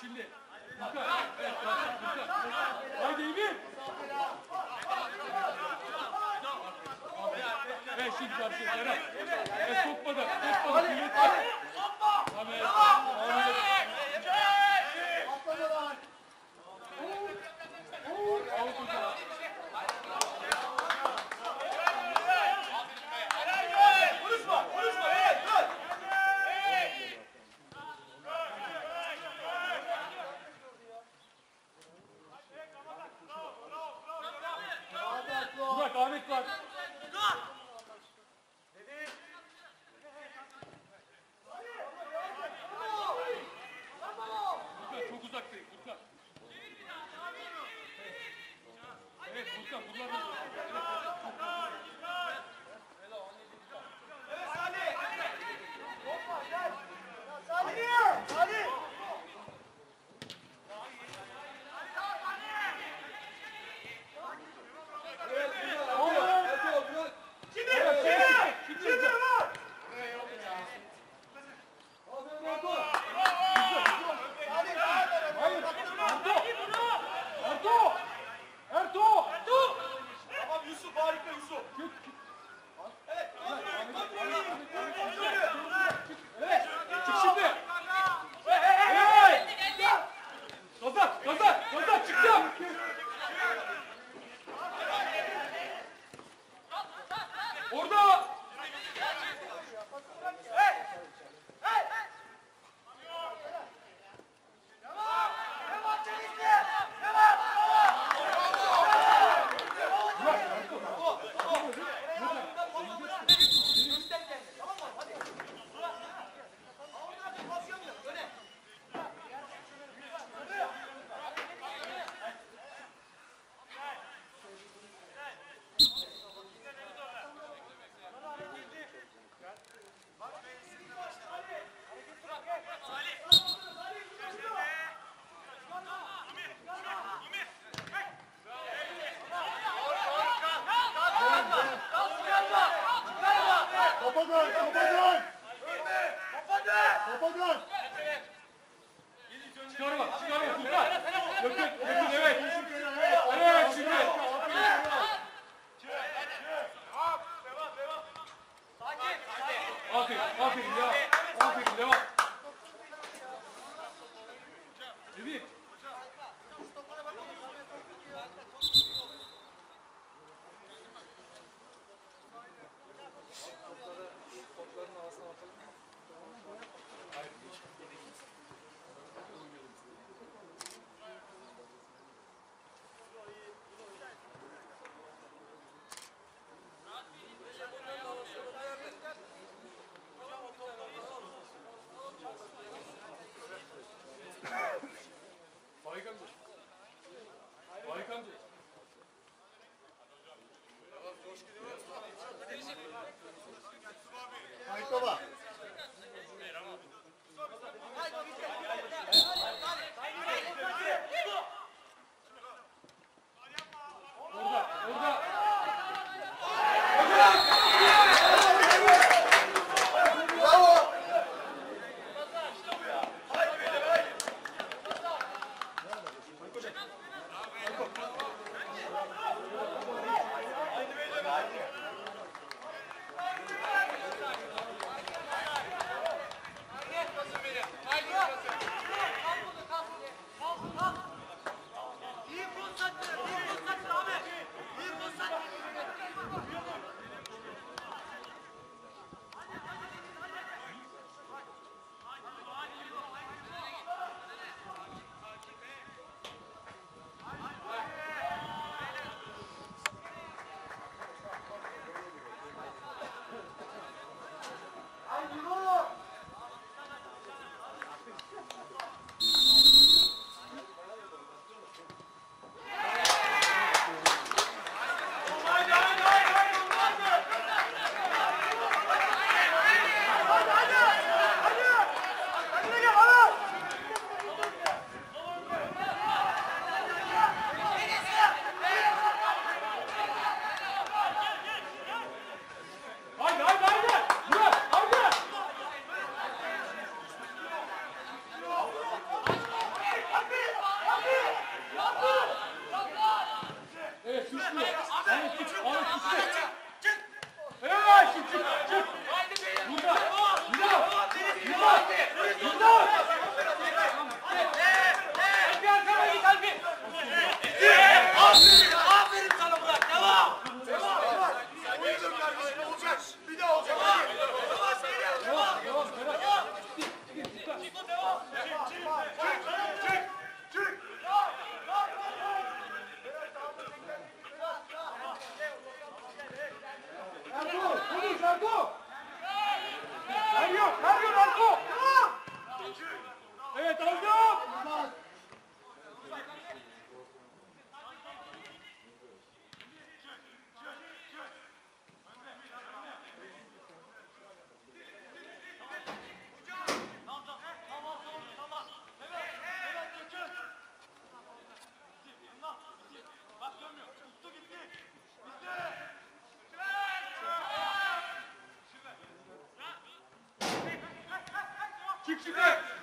Şimdi. Yukarı. Evet. Haydi Emin. Evet şimdi karşı. Serap. Evet sokmadan. Sokmadan. Sokmadan. Sokmadan. Sokmadan. Sokmadan. Sokmadan.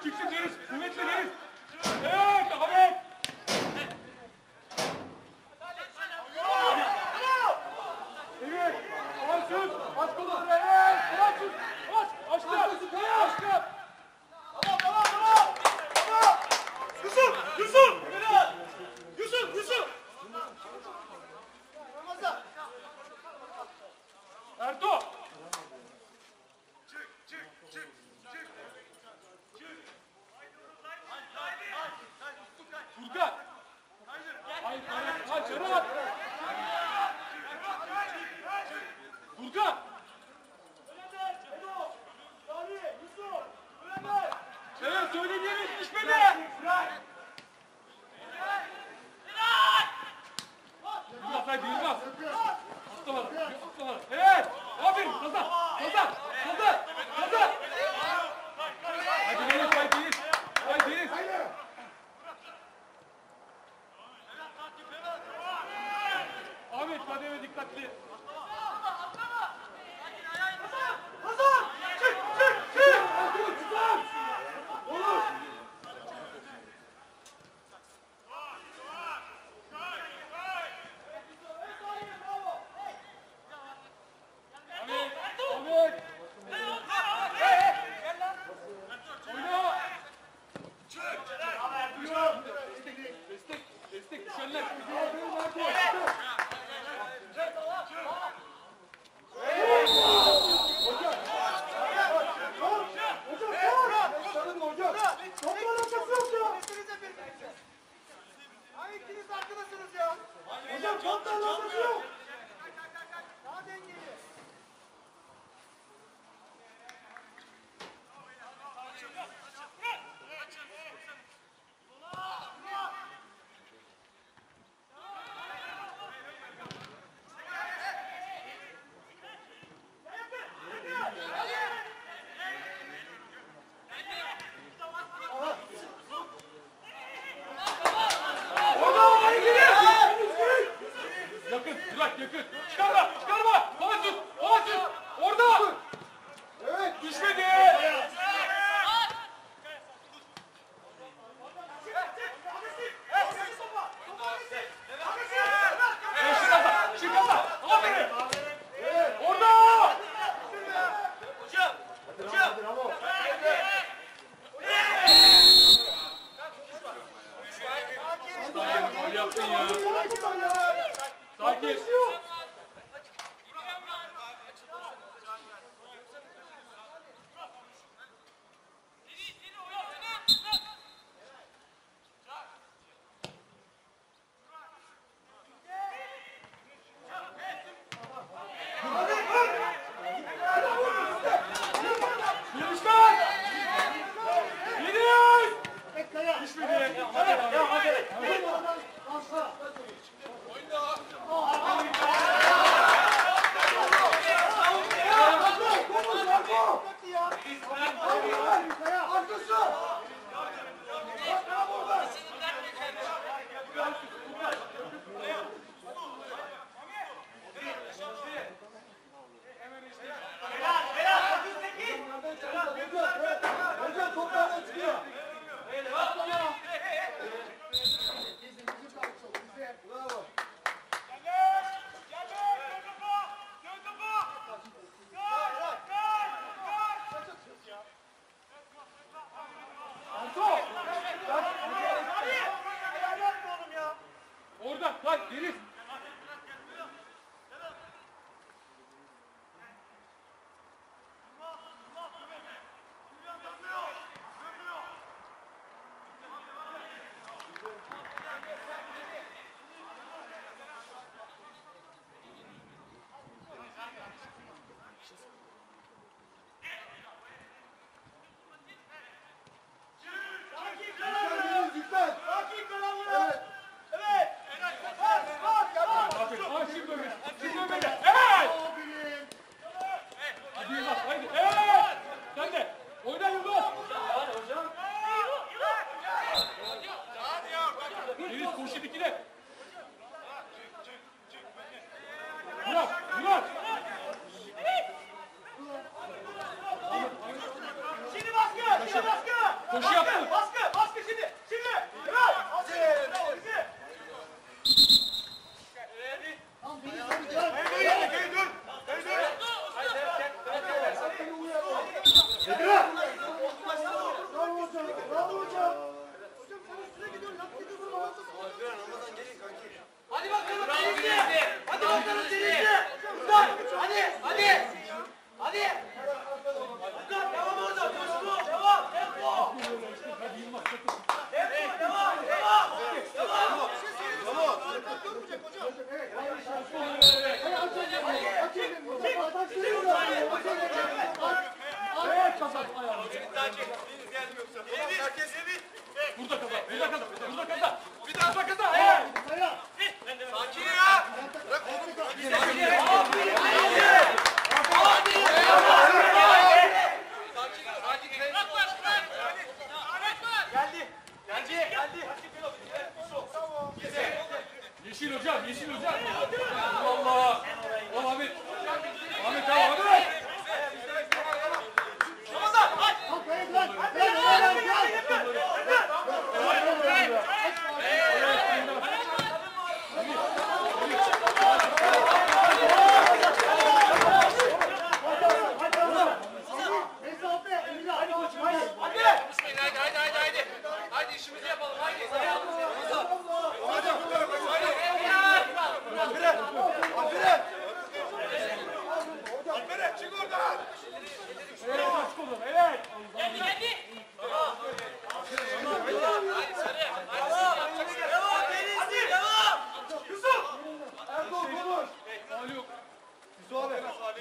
Şimdi. Çık şimdi Deniz. Kuvvetli Deniz.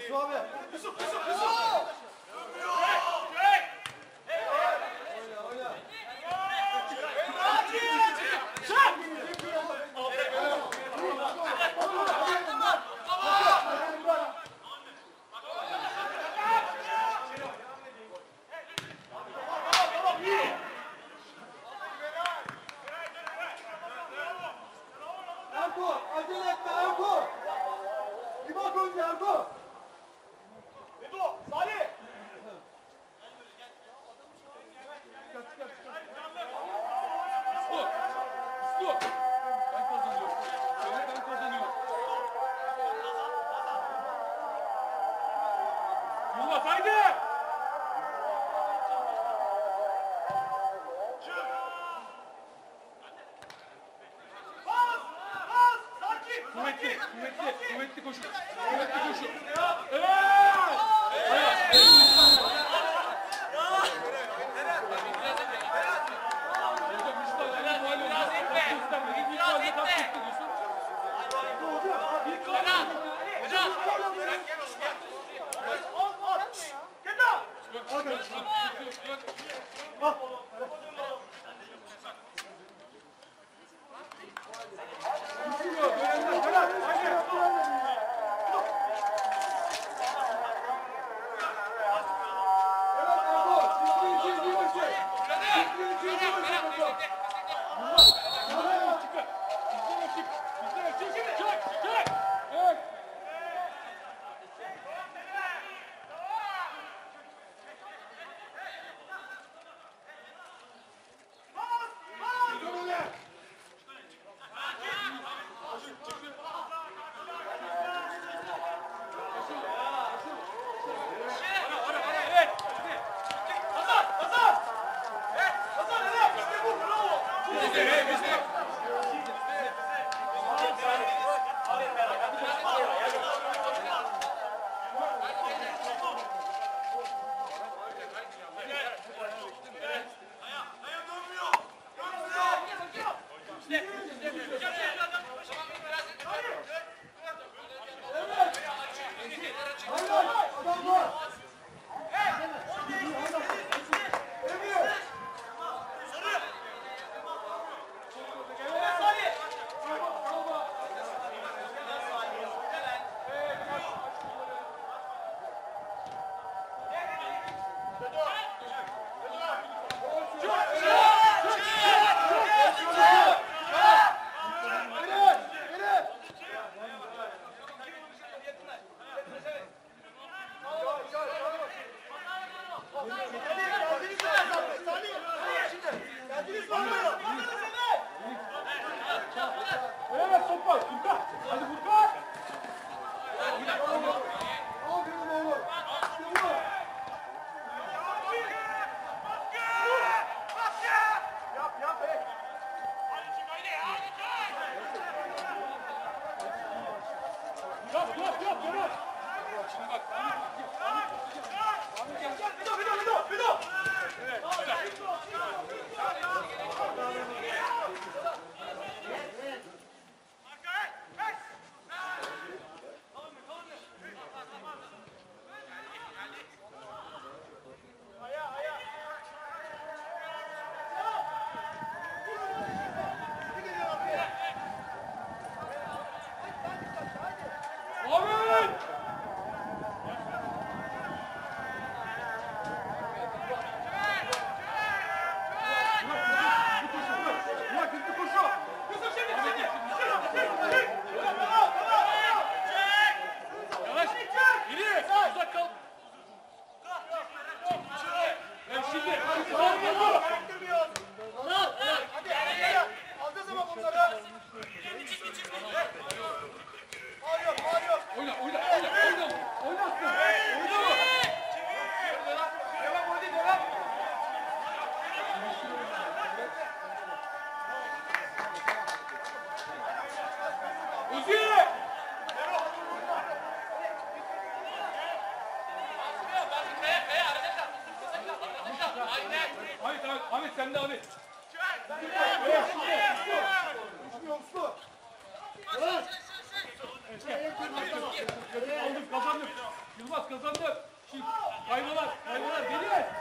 Sobe! Isso, isso! Ayvalar, ayvalar geliyor.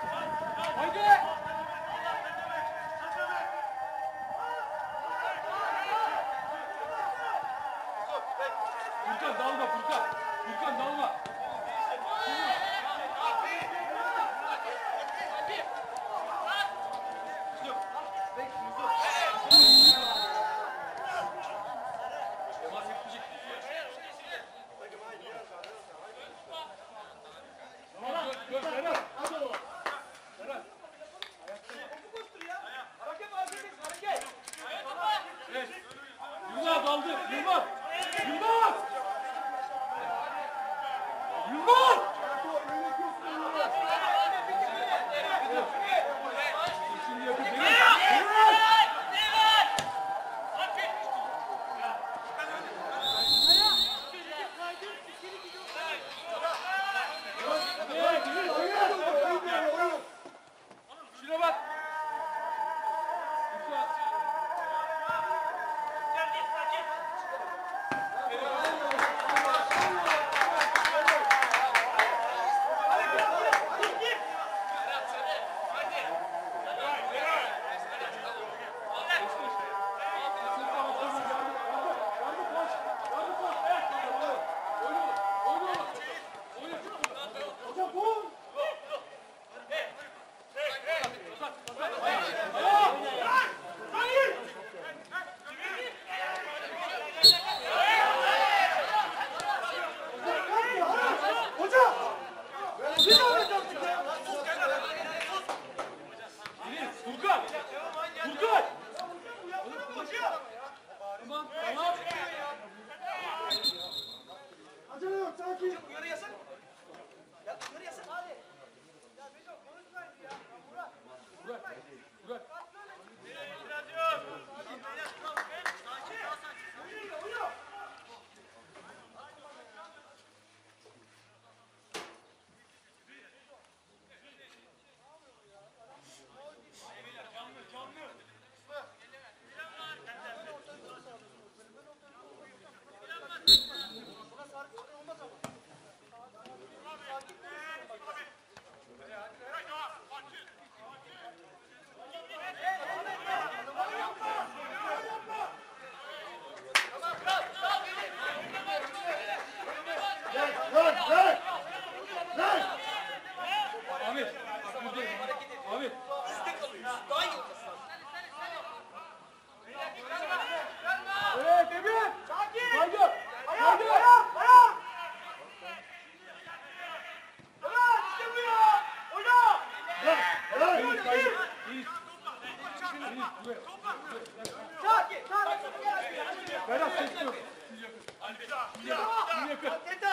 Get the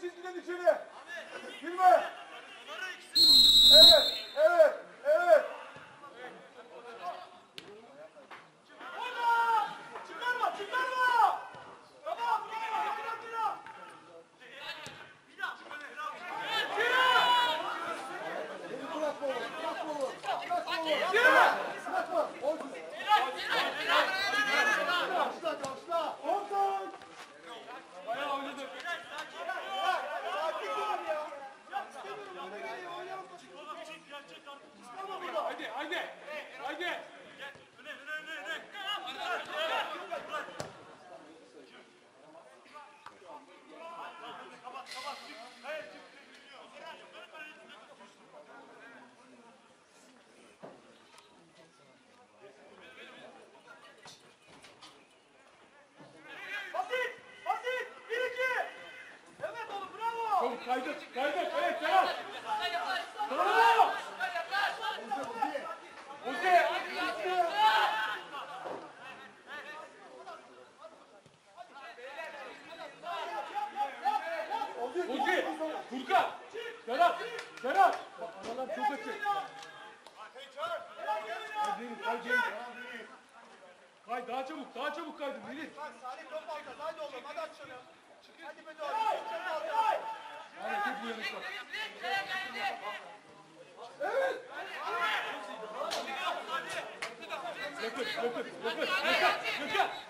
çizgiden içeri. Girme. Kaydık, kaydık, evet, tamam. Tamam. 몇 개, 몇 개, 몇 개, 몇 개.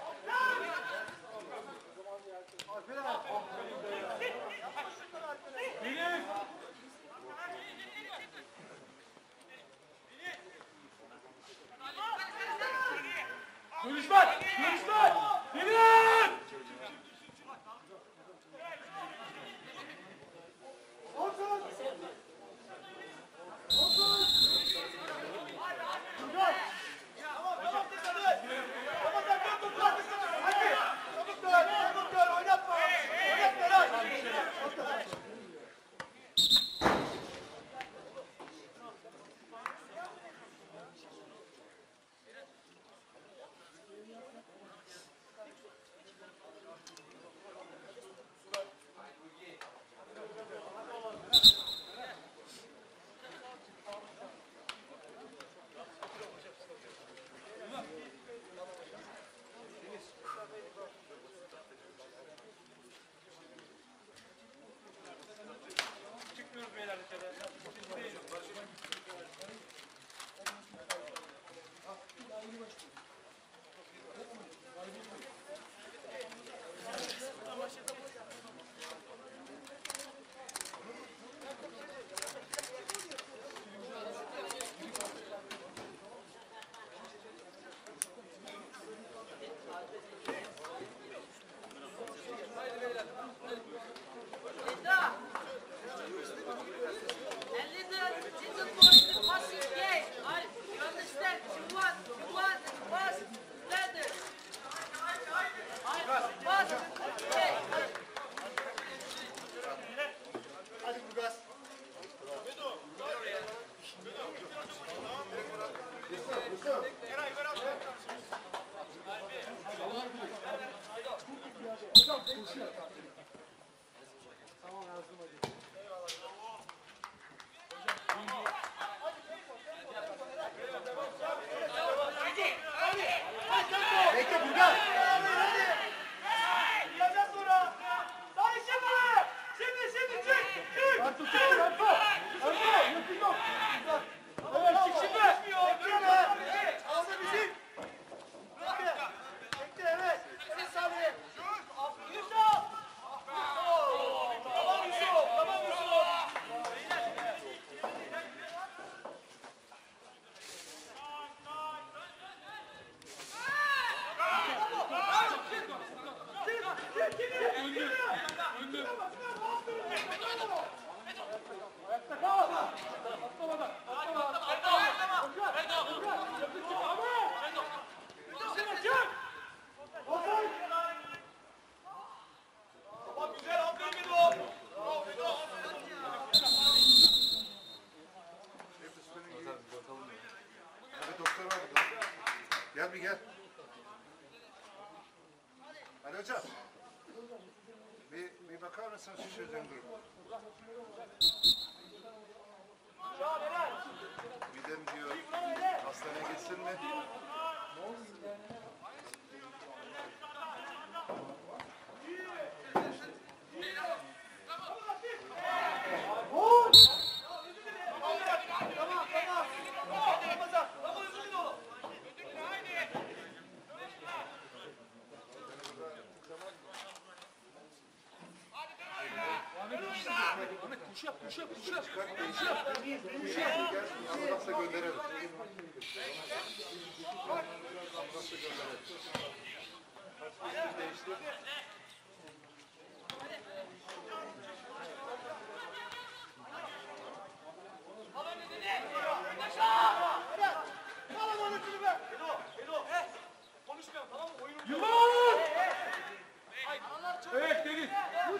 Gel. Ali hocam. Bir, bir bakar mısın şu çocuğun durumu? Midem diyor hastaneye gitsin mi? Tamam tamam. Tamam Ramazan. Tamam üzülün oğlum. Gel ambulansa gönderelim. Ambulansa gönderelim. Değişti. Tamam onu şunu be. Bedo. Bedo. Konuşmayalım tamam mı? Oyunu Yılmaz! Evet Deniz.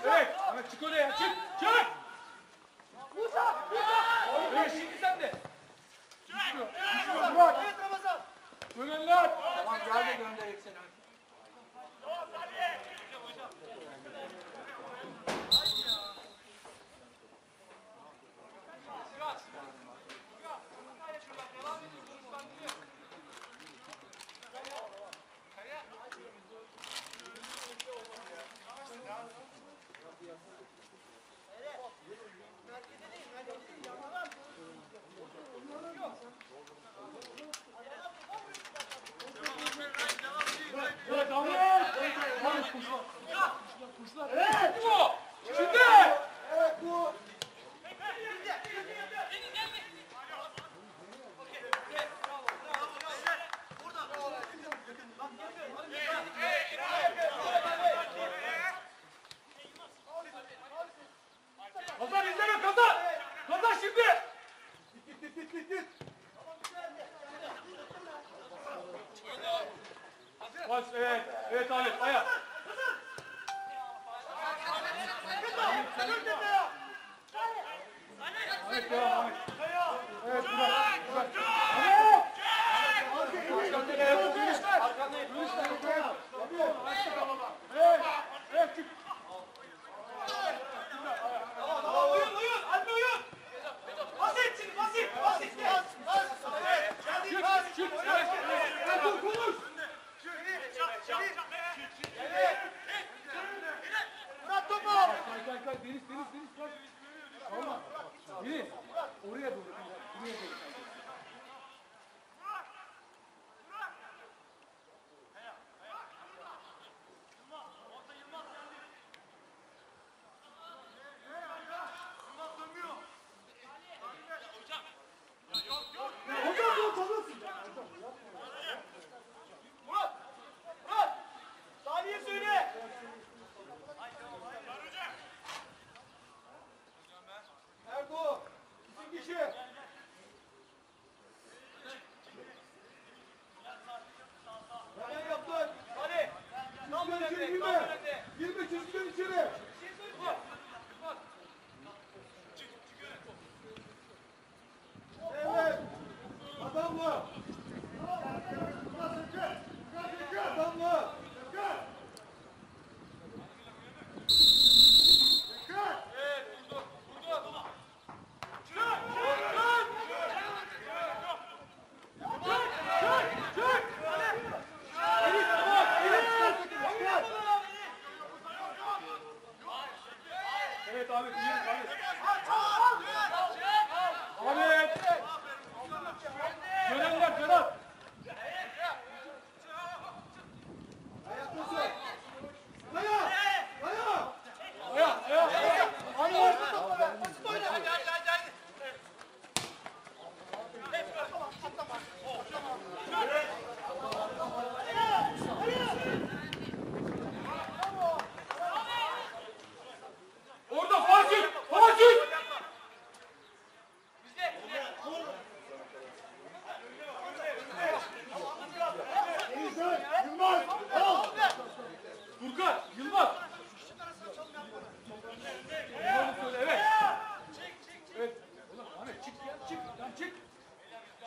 Evet. Çık oraya. Çık. Çık. Evet şimdi sen de. Ramazan. Evet Ramazan. Dönenler. Tamam gel de gönderek seni. Evet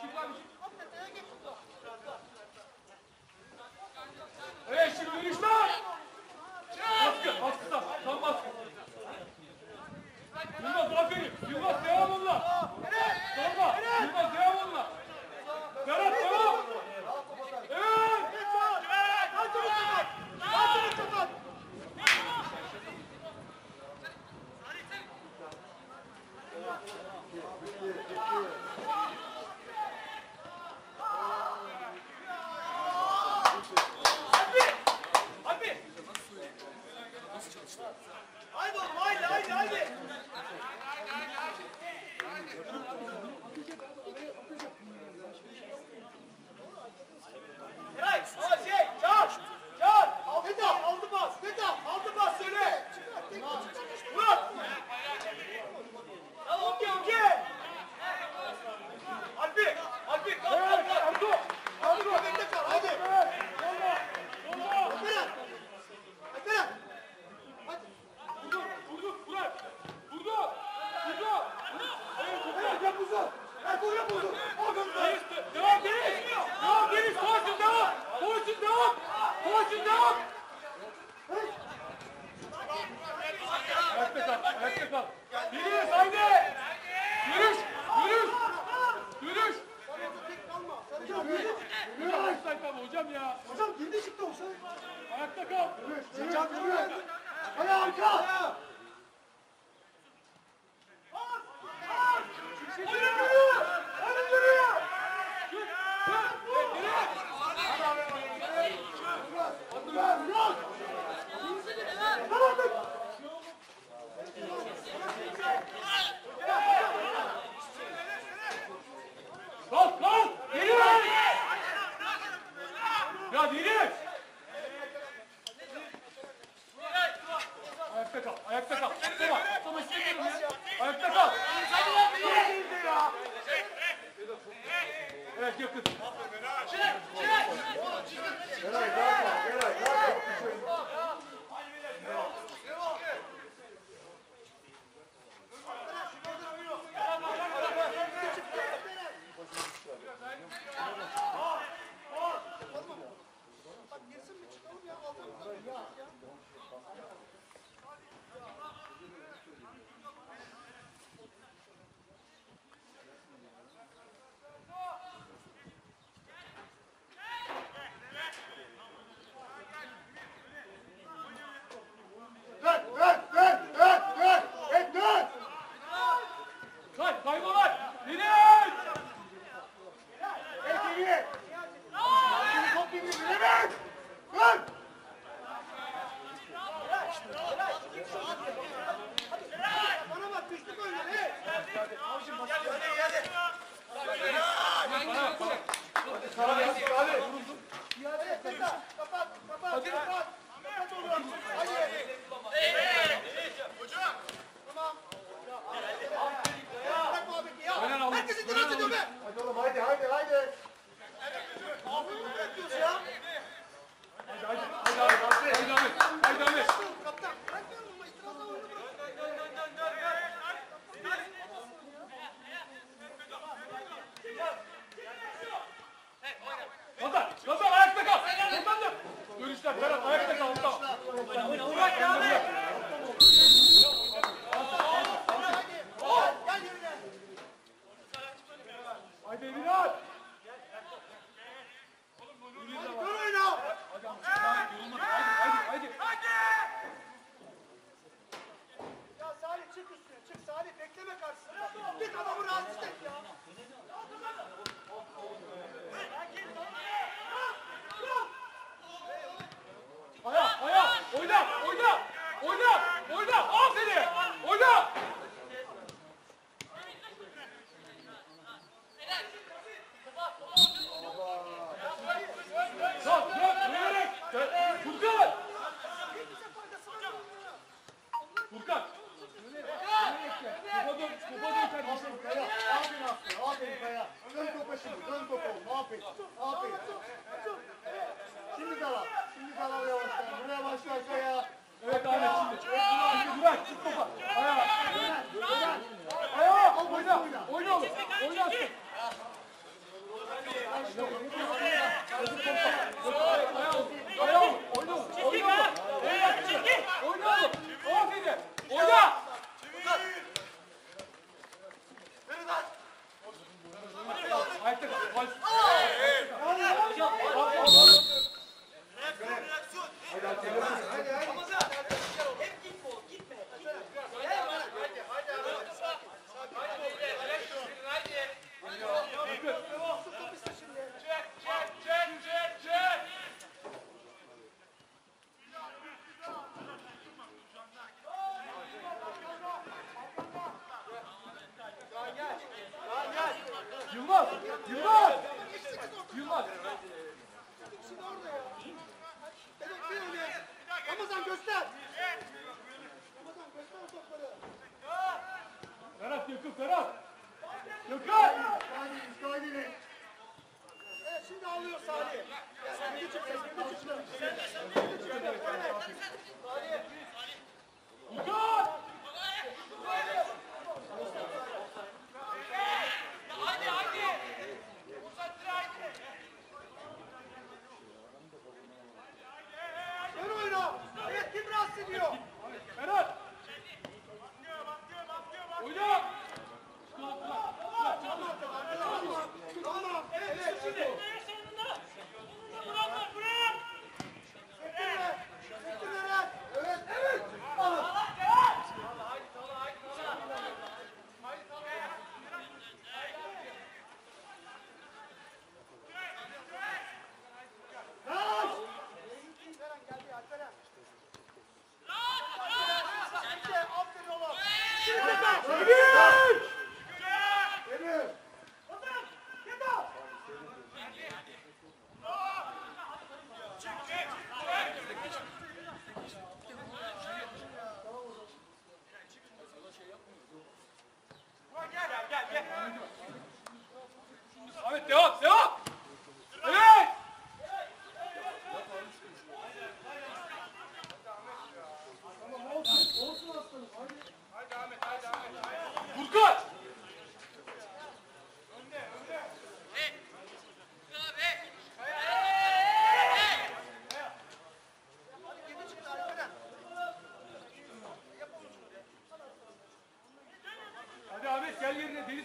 Şey. Evet şimdi dönüşler. Baskı, baskıda. Tam baskı. Yılmaz aferin. Yılmaz devam onunla. Sorma. Ayağı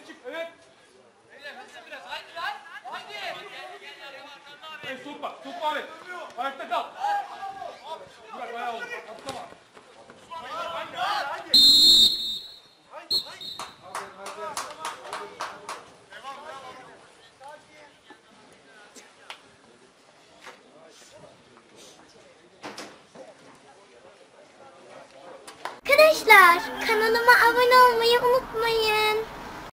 çık. Evet. Beyler hızlı biraz. Haydi lan. Haydi. Evet sokma. Sokma abi. Ayakta kal. Bırak ayağı oldu. Atlama. Arkadaşlar kanalıma abone olmayı unutmayın.